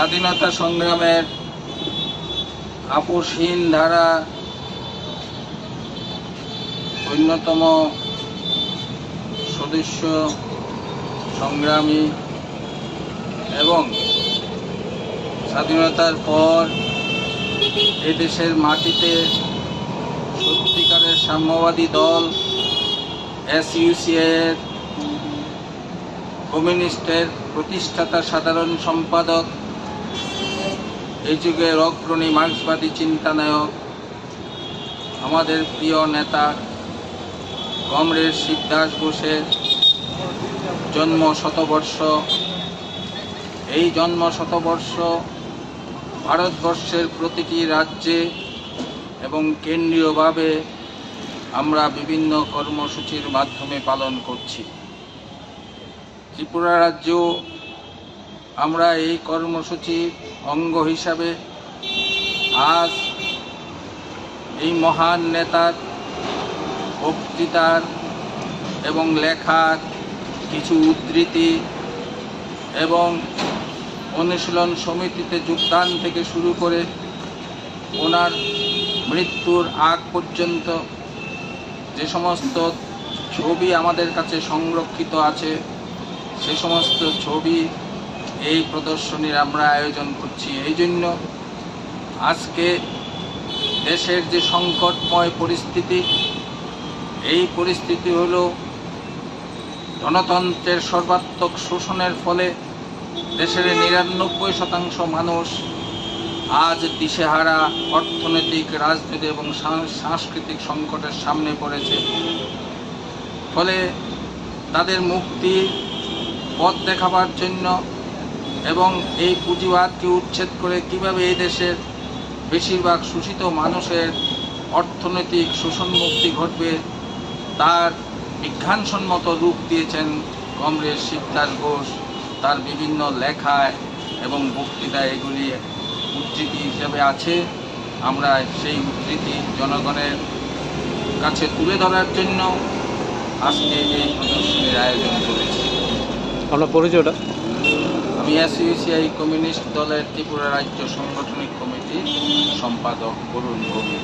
স্বাধীনতা সংগ্রামের আপোষহীন ধারা অন্যতম সদস্য সংগ্রামী এবং স্বাধীনতার পর এদেশের মাটিতে সত্যিকারের সাম্যবাদী দল এসইউসিএর কমিউনিস্টের প্রতিষ্ঠাতা সাধারণ সম্পাদক এই যুগের অগ্রণী মার্ক্সবাদী চিন্তানায়ক, আমাদের প্রিয় নেতা কমরেড শিবদাস বোসের জন্ম শতবর্ষ। এই জন্ম শতবর্ষ ভারতবর্ষের প্রতিটি রাজ্যে এবং কেন্দ্রীয়ভাবে আমরা বিভিন্ন কর্মসূচির মাধ্যমে পালন করছি। ত্রিপুরা রাজ্য আমরা এই কর্মসূচির অঙ্গ হিসাবে আজ এই মহান নেতার বক্তৃতার এবং লেখার কিছু উদ্ধৃতি এবং অনুশীলন সমিতিতে যোগদান থেকে শুরু করে ওনার মৃত্যুর আগ পর্যন্ত যে সমস্ত ছবি আমাদের কাছে সংরক্ষিত আছে, সে সমস্ত ছবি এই প্রদর্শনীর আমরা আয়োজন করছি। এই জন্য আজকে দেশের যে সংকটময় পরিস্থিতি, এই পরিস্থিতি হলো গণতন্ত্রের সর্বাত্মক শোষণের ফলে দেশের নিরানব্বই শতাংশ মানুষ আজ দিশেহারা অর্থনৈতিক রাজনীতি এবং সাংস্কৃতিক সংকটের সামনে পড়েছে। ফলে তাদের মুক্তির পথ দেখাবার জন্য এবং এই পুঁজিবাদকে উচ্ছেদ করে কীভাবে এই দেশের বেশিরভাগ শোষিত মানুষের অর্থনৈতিক শোষণ মুক্তি ঘটবে, তার বিজ্ঞানসম্মত রূপ দিয়েছেন কমরেড শিবদাস ঘোষ, তার বিভিন্ন লেখায় এবং বক্তৃতায় এগুলি উদ্ধৃতি হিসেবে আছে। আমরা সেই উদ্ধৃতি জনগণের কাছে তুলে ধরার জন্য আজকে এই প্রদর্শনীর আয়োজন করেছি। আপনার পরিচয়টা? আমি এসইউসিআই কমিউনিস্ট দলের ত্রিপুরা রাজ্য সাংগঠনিক কমিটির সম্পাদক বরুণ কবির